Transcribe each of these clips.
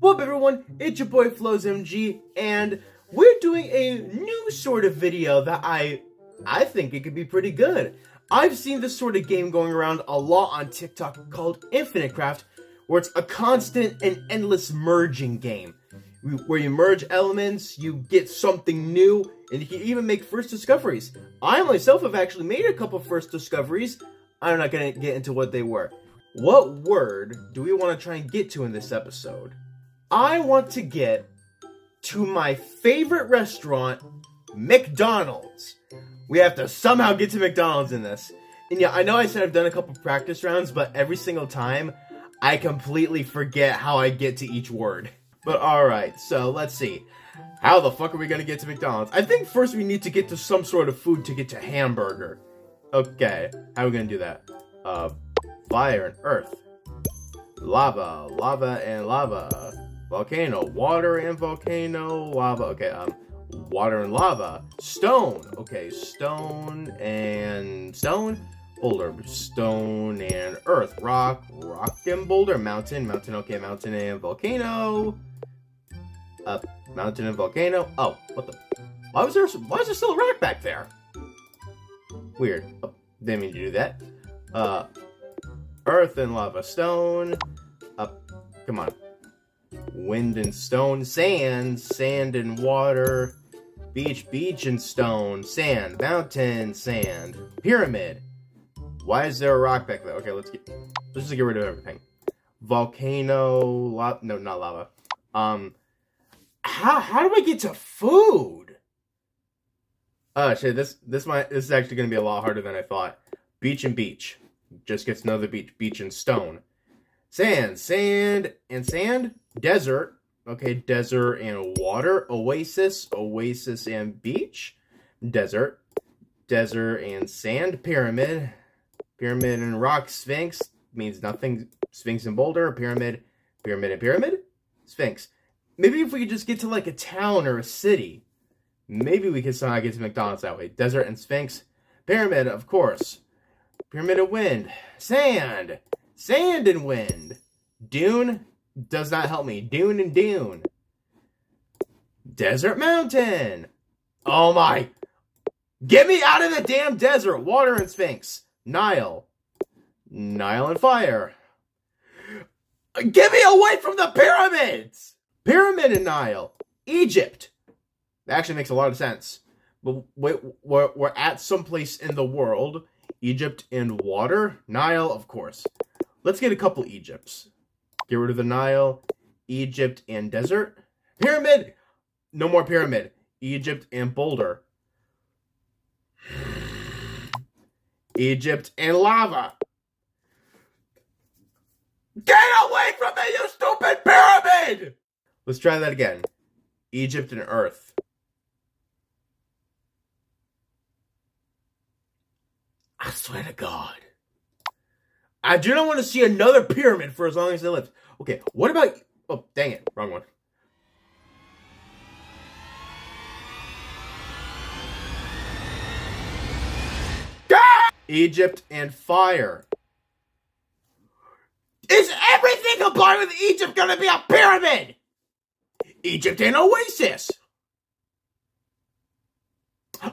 What up everyone, it's your boy Floz MG, and we're doing a new sort of video that I, I think it could be pretty good. I've seen this sort of game going around a lot on TikTok called Infinite Craft, where it's a constant and endless merging game. Where you merge elements, you get something new, and you can even make first discoveries. I myself have actually made a couple first discoveries. I'm not gonna get into what they were. What word do we want to try and get to in this episode? I want to get to my favorite restaurant, McDonald's. We have to somehow get to McDonald's in this. And yeah, I know I said I've done a couple practice rounds, but every single time, I completely forget how I get to each word. But alright, so let's see. How the fuck are we gonna get to McDonald's? I think first we need to get to some sort of food to get to hamburger. Okay, how are we gonna do that? Uh, fire and earth. Lava, lava and lava. Volcano, water and volcano, lava. Okay, um, water and lava. Stone. Okay, stone and stone. Boulder, stone and earth. Rock, rock and boulder. Mountain, mountain. Okay, mountain and volcano. Up, mountain and volcano. Oh, what the? Why was there? Why is there still a rock back there? Weird. Oh, didn't mean to do that. Uh, earth and lava. Stone. Up. Come on wind and stone, sand, sand and water, beach, beach and stone, sand, mountain, sand, pyramid. Why is there a rock back there? Okay, let's get, let's just get rid of everything. Volcano, lava, no, not lava. Um, how, how do I get to food? Oh shit, this, this might, this is actually gonna be a lot harder than I thought. Beach and beach. Just gets another beach, beach and stone. Sand, sand, and sand. Desert. Okay, desert and water. Oasis, oasis and beach. Desert. Desert and sand. Pyramid. Pyramid and rock. Sphinx means nothing. Sphinx and boulder. Pyramid. Pyramid and pyramid. Sphinx. Maybe if we could just get to like a town or a city. Maybe we could somehow get to McDonald's that way. Desert and Sphinx. Pyramid, of course. Pyramid of wind. Sand. Sand and wind. Dune does not help me. Dune and Dune. Desert Mountain. Oh my. Get me out of the damn desert. Water and Sphinx. Nile. Nile and fire. Get me away from the pyramids. Pyramid and Nile. Egypt. That actually makes a lot of sense. But we're, we're at some place in the world. Egypt and water. Nile, of course. Let's get a couple Egypts. Get rid of the Nile, Egypt, and desert. Pyramid! No more pyramid. Egypt and boulder. Egypt and lava. Get away from me, you stupid pyramid! Let's try that again. Egypt and earth. I swear to God. I do not want to see another pyramid for as long as it lives. Okay, what about... Oh, dang it. Wrong one. Egypt and fire. Is everything combined with Egypt gonna be a pyramid? Egypt and oasis.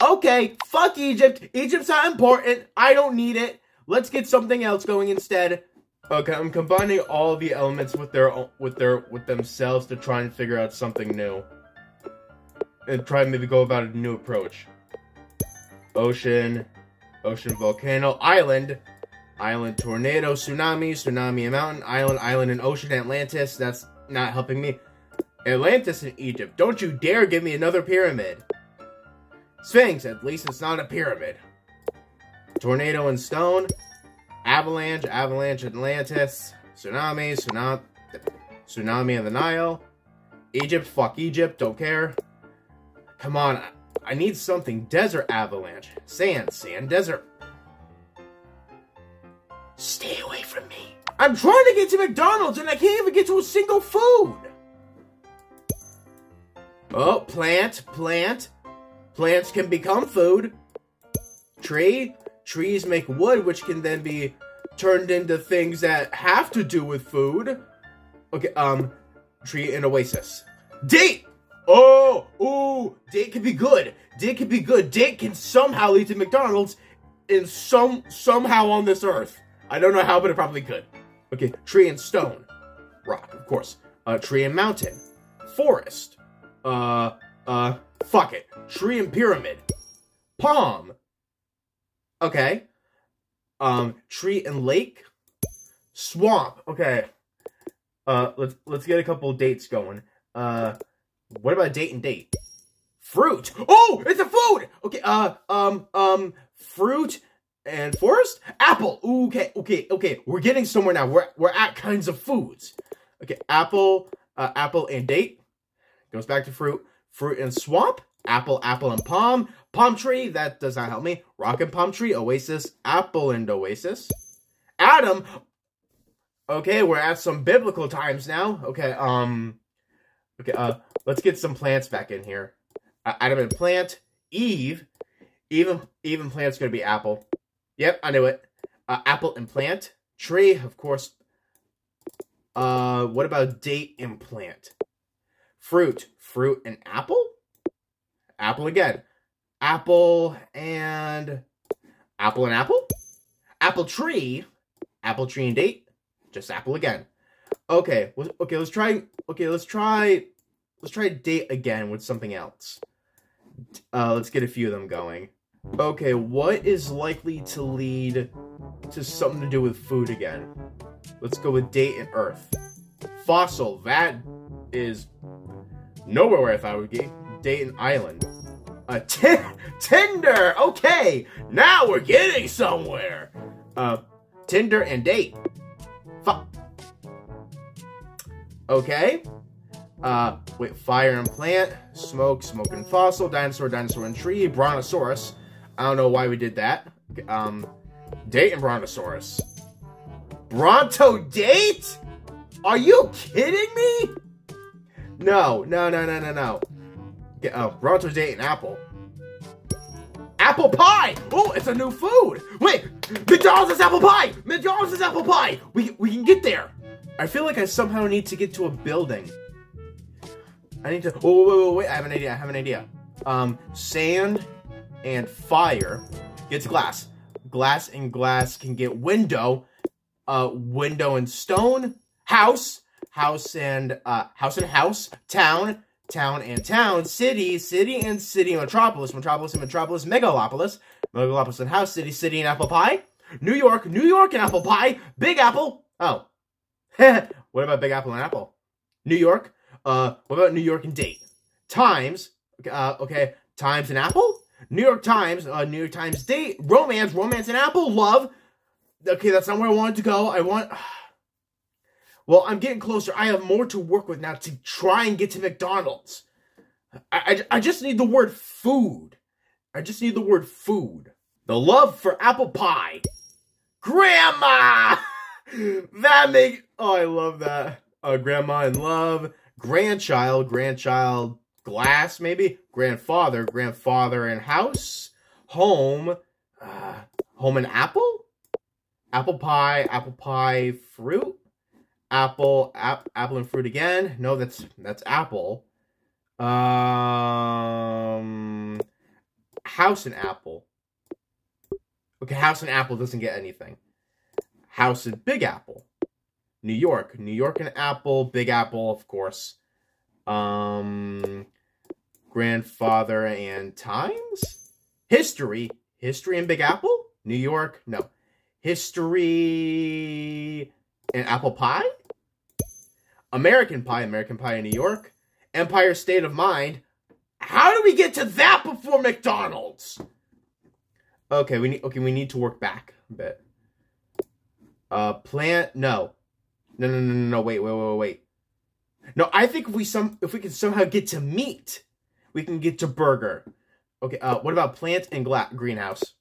Okay, fuck Egypt. Egypt's not important. I don't need it. Let's get something else going instead. Okay, I'm combining all the elements with their with their with themselves to try and figure out something new. And try and maybe go about a new approach. Ocean, ocean volcano, island, island tornado, tsunami, tsunami and mountain, island, island and ocean, Atlantis. That's not helping me. Atlantis in Egypt. Don't you dare give me another pyramid. Sphinx, at least it's not a pyramid. Tornado and Stone, Avalanche, Avalanche Atlantis, Tsunami, Tsunami, Tsunami in the Nile, Egypt, fuck Egypt, don't care. Come on, I need something. Desert Avalanche, Sand, Sand Desert. Stay away from me. I'm trying to get to McDonald's and I can't even get to a single food. Oh, plant, plant. Plants can become food. Tree, trees make wood, which can then be turned into things that have to do with food. Okay, um, tree and oasis. Date! Oh, ooh, date can be good. Date can be good. Date can somehow lead to McDonald's in some somehow on this earth. I don't know how, but it probably could. Okay, tree and stone. Rock, of course. Uh, tree and mountain. Forest. Uh, uh, fuck it. Tree and pyramid. Palm. Okay. Um, tree and lake. Swamp. Okay. Uh, let's let's get a couple dates going. Uh, what about date and date? Fruit. Oh, it's a food. Okay. Uh, um, um, fruit and forest. Apple. Ooh, okay, okay, okay. We're getting somewhere now. We're we're at kinds of foods. Okay, apple, uh, apple and date goes back to fruit. Fruit and swamp. Apple, apple and palm. Palm tree. That does not help me. Rock and palm tree. Oasis. Apple and oasis. Adam. Okay, we're at some biblical times now. Okay, um, okay, uh, let's get some plants back in here. Uh, Adam and plant. Eve. Even even plant's gonna be apple. Yep, I knew it. Uh, apple and plant. Tree, of course. Uh, what about date and plant? Fruit. Fruit and apple? Apple again. Apple and... Apple and apple? Apple tree. Apple tree and date. Just apple again. Okay, okay, let's try... Okay, let's try... Let's try date again with something else. Uh, let's get a few of them going. Okay, what is likely to lead to something to do with food again? Let's go with date and earth. Fossil, that is nowhere where I thought it would be. And island. A t Tinder! Okay, now we're getting somewhere! Uh, Tinder and date. Fu okay. Uh, wait, fire and plant, smoke, smoke and fossil, dinosaur, dinosaur and tree, brontosaurus. I don't know why we did that. Um, date and brontosaurus. Bronto date? Are you kidding me? No, no, no, no, no, no. Get, oh, Bronto date and apple. Apple pie! Oh, it's a new food! Wait, McDonald's is apple pie! McDonald's is apple pie! We, we can get there! I feel like I somehow need to get to a building. I need to. Oh, wait, wait, wait. I have an idea. I have an idea. Um, sand and fire gets glass. Glass and glass can get window. Uh, window and stone. House. House and uh, house and house. Town. Town and town. City. City and city. Metropolis. Metropolis and metropolis. Megalopolis. Megalopolis and house. City. City and apple pie. New York. New York and apple pie. Big Apple. Oh. what about Big Apple and Apple? New York. Uh, what about New York and date? Times, uh, okay, Times and Apple? New York Times, uh, New York Times date, romance, romance and Apple, love. Okay, that's not where I wanted to go. I want... Well, I'm getting closer. I have more to work with now to try and get to McDonald's. I, I, I just need the word food. I just need the word food. The love for apple pie. Grandma! that make oh I love that. Uh, grandma in love grandchild, grandchild glass, maybe grandfather, grandfather and house, home, uh, home and apple, apple pie, apple pie fruit, apple, ap apple and fruit again. No, that's that's apple. Um, house and apple. Okay, house and apple doesn't get anything. House and big apple. New York. New York and Apple, Big Apple, of course. Um, grandfather and Times? History. History and Big Apple? New York? No. History and Apple Pie? American Pie, American Pie in New York. Empire State of Mind. How do we get to that before McDonald's? Okay, we need okay, we need to work back a bit. Uh plant no. No, no, no, no, no, wait, wait, wait, wait. No, I think if we some if we can somehow get to meat, we can get to burger. Okay, uh, what about plant and glass greenhouse?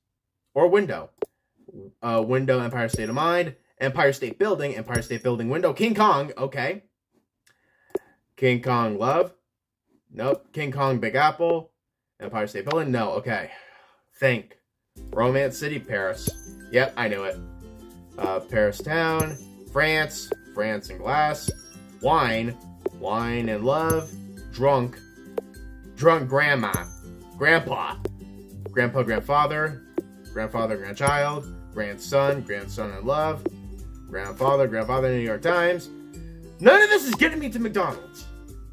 Or window? Uh, window, Empire State of Mind. Empire State Building, Empire State Building window. King Kong, okay. King Kong Love. Nope. King Kong Big Apple. Empire State Building, no, okay. Think. Romance City, Paris. Yep, I knew it. Uh, Paris Town. France. France and glass, wine, wine and love, drunk, drunk grandma, grandpa, grandpa, grandfather, grandfather, grandchild, grandson, grandson in love, grandfather, grandfather, New York Times. None of this is getting me to McDonald's.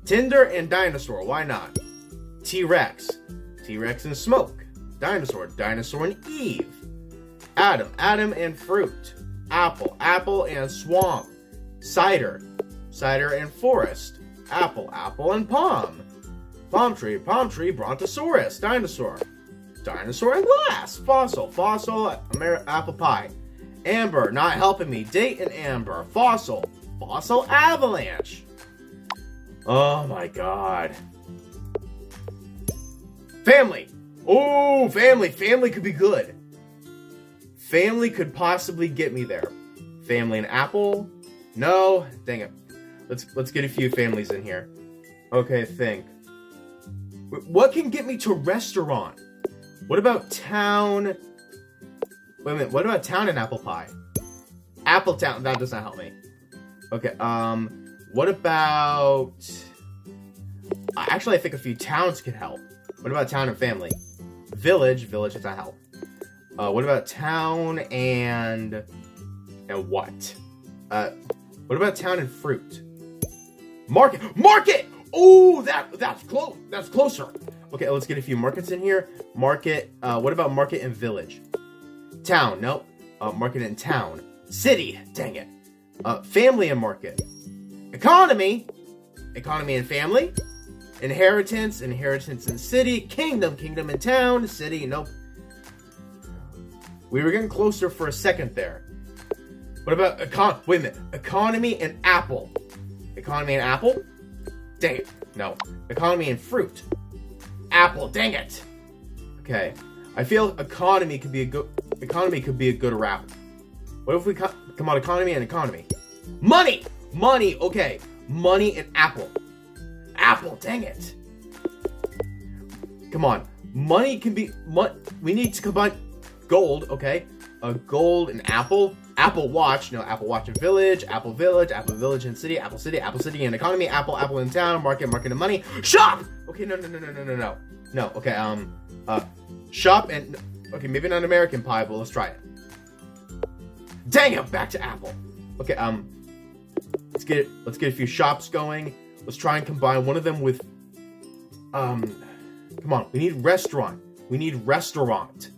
Tinder and dinosaur, why not? T Rex, T Rex and smoke, dinosaur, dinosaur and Eve, Adam, Adam and fruit, apple, apple and swamp, cider, cider and forest, apple, apple and palm, palm tree, palm tree, brontosaurus, dinosaur, dinosaur and glass, fossil, fossil, Amer apple pie, amber, not helping me, date and amber, fossil, fossil avalanche. Oh my god. Family. Oh, family. Family could be good. Family could possibly get me there. Family and apple? No. Dang it. Let's let's get a few families in here. Okay, think. What can get me to restaurant? What about town? Wait a minute. What about town and apple pie? Apple town. That does not help me. Okay. Um. What about? Actually, I think a few towns could help. What about town and family? Village. Village does not help. Uh, what about town and and what? Uh, what about town and fruit? Market. Market. Oh, that that's close. That's closer. Okay, let's get a few markets in here. Market. Uh, what about market and village? Town. Nope. Uh, market and town. City. Dang it. Uh, family and market. Economy. Economy and family. Inheritance. Inheritance and city. Kingdom. Kingdom and town. City. Nope. We were getting closer for a second there. What about econ? Wait a minute. Economy and apple. Economy and apple? Dang it. No. Economy and fruit. Apple. Dang it. Okay. I feel economy could be a good economy could be a good route. What if we co come on economy and economy? Money. Money. Okay. Money and apple. Apple. Dang it. Come on. Money can be. We need to combine gold. Okay. A gold and apple. Apple Watch, no, Apple Watch and Village, Apple Village, Apple Village and City, Apple City, Apple City and Economy, Apple, Apple in Town, Market, Market and Money, Shop! Okay, no, no, no, no, no, no, no. No, okay, um, uh, Shop and, okay, maybe not American Pie, but let's try it. Dang it, back to Apple. Okay, um, let's get, let's get a few shops going. Let's try and combine one of them with, um, come on, we need restaurant. We need restaurant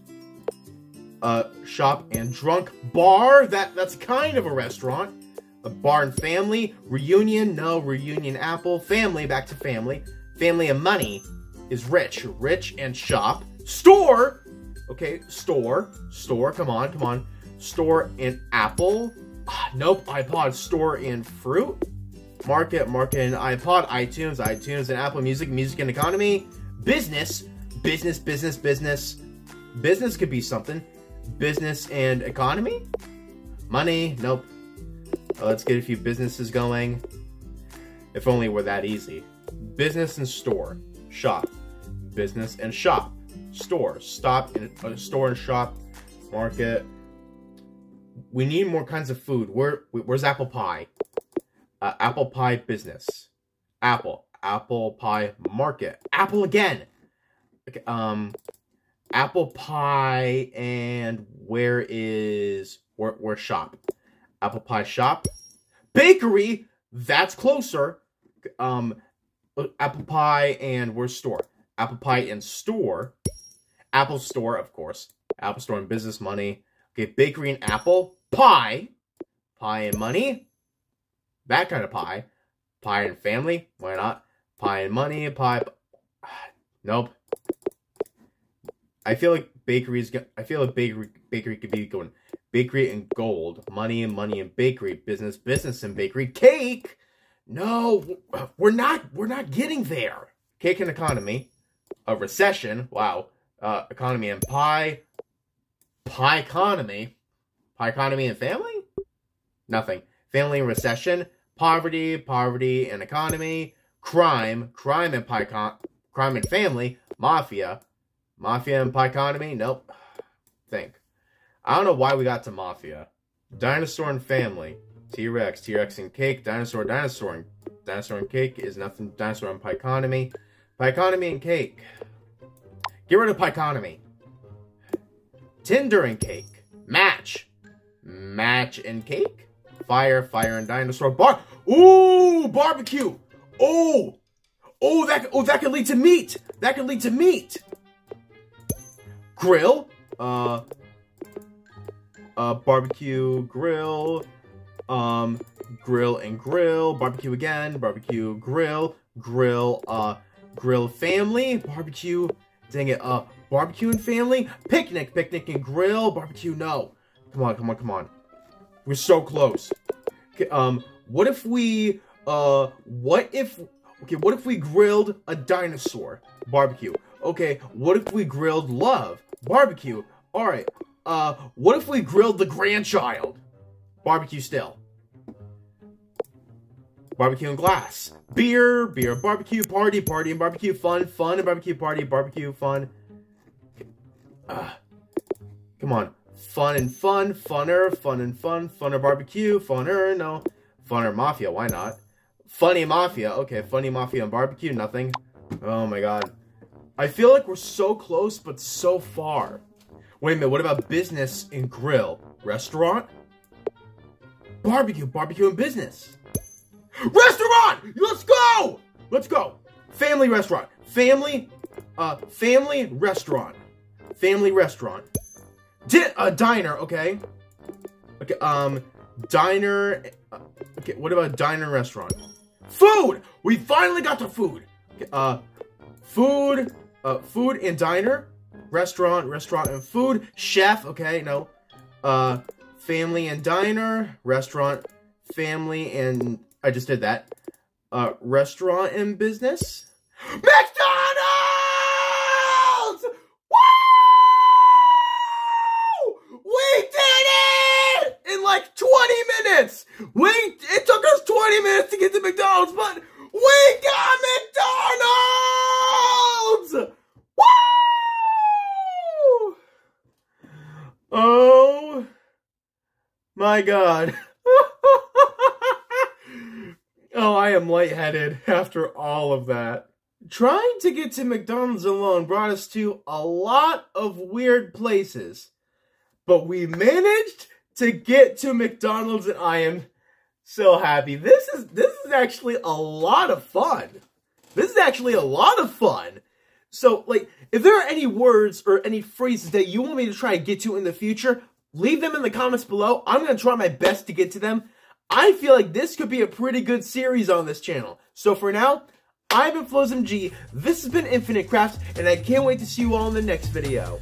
uh, shop and drunk bar. That that's kind of a restaurant. A bar and family reunion. No reunion. Apple family. Back to family. Family and money is rich. Rich and shop. Store. Okay, store. Store. Come on, come on. Store and apple. Nope. iPod. Store and fruit. Market. Market and iPod. iTunes. iTunes and Apple Music. Music and economy. Business. Business. Business. Business. Business could be something business and economy? Money? Nope. Uh, let's get a few businesses going. If only were that easy. Business and store. Shop. Business and shop. Store. Stop uh, store and shop. Market. We need more kinds of food. Where where's apple pie? Uh, apple pie business. Apple. Apple pie market. Apple again. Okay, um apple pie and where is where, where shop? Apple pie shop. Bakery, that's closer. Um apple pie and where's store? Apple pie and store. Apple store, of course. Apple store and business money. Okay, bakery and apple. Pie. Pie and money. That kind of pie. Pie and family. Why not? Pie and money. Pie. Nope. I feel like bakeries. I feel like bakery bakery could be going bakery and gold, money and money and bakery, business business and bakery, cake. No, we're not. We're not getting there. Cake and economy, a recession. Wow. Uh, economy and pie, pie economy, pie economy and family. Nothing. Family and recession, poverty, poverty and economy, crime, crime and pie, crime and family, mafia, Mafia and pie Economy? Nope. Think. I don't know why we got to Mafia. Dinosaur and Family. T-Rex. T-Rex and Cake. Dinosaur, Dinosaur, and Dinosaur and cake is nothing. Dinosaur and pie economy. Pie economy and cake. Get rid of pie economy. Tinder and cake. Match. Match and cake. Fire, fire and dinosaur. Bar. Ooh, barbecue. Oh. Oh, that oh that could lead to meat. That could lead to meat. Grill. Uh. Uh, barbecue, grill, um, grill and grill, barbecue again, barbecue, grill, grill, uh, grill family, barbecue, dang it, uh, barbecue and family, picnic, picnic and grill, barbecue, no. Come on, come on, come on. We're so close. Okay, um, what if we, uh, what if, okay, what if we grilled a dinosaur? Barbecue. Okay, what if we grilled love? Barbecue. Alright, uh, what if we grilled the grandchild? Barbecue still. Barbecue and glass. Beer, beer, barbecue, party, party and barbecue, fun, fun and barbecue, party, barbecue, fun. Come on. Fun and fun, funner, fun and fun, funner barbecue, funner, no. Funner mafia, why not? Funny mafia, okay, funny mafia and barbecue, nothing. Oh my god. I feel like we're so close, but so far. Wait a minute, what about business and grill? Restaurant? Barbecue, barbecue and business. Restaurant! Let's go! Let's go. Family restaurant. Family, uh, family restaurant. Family restaurant. Di a diner, okay. Okay, um, diner, uh, okay, what about diner restaurant? Food! We finally got to food. Okay, uh, food, uh, food and diner restaurant, restaurant and food, chef, okay, no. Uh, family and diner, restaurant, family and, I just did that. Uh, restaurant and business. McDonald's! Woo! We did it! In like 20 minutes! We, it took us 20 minutes to get to McDonald's, but we got McDonald's! Oh my god. oh, I am lightheaded after all of that. Trying to get to McDonald's alone brought us to a lot of weird places. But we managed to get to McDonald's and I am so happy. This is this is actually a lot of fun. This is actually a lot of fun. So, like, if there are any words or any phrases that you want me to try and get to in the future, leave them in the comments below. I'm going to try my best to get to them. I feel like this could be a pretty good series on this channel. So for now, I've been Floz MG, this has been Infinite Crafts, and I can't wait to see you all in the next video.